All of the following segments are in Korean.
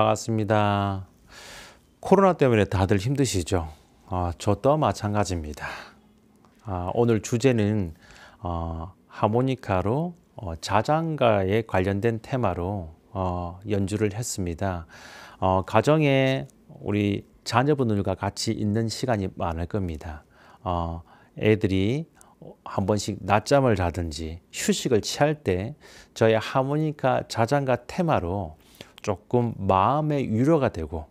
반갑습니다. 코로나 때문에 다들 힘드시죠? 어, 저도 마찬가지입니다. 아, 오늘 주제는 어, 하모니카로 어, 자장가에 관련된 테마로 어, 연주를 했습니다. 어, 가정에 우리 자녀분들과 같이 있는 시간이 많을 겁니다. 어, 애들이 한 번씩 낮잠을 자든지 휴식을 취할 때 저의 하모니카 자장가 테마로 조금 마음의 위로가 되고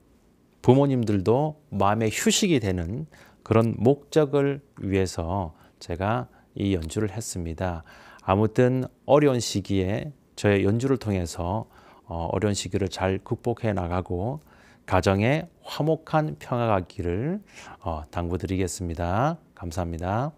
부모님들도 마음의 휴식이 되는 그런 목적을 위해서 제가 이 연주를 했습니다. 아무튼 어려운 시기에 저의 연주를 통해서 어, 어려운 시기를 잘 극복해 나가고 가정에 화목한 평화가 있기를 어, 당부드리겠습니다. 감사합니다.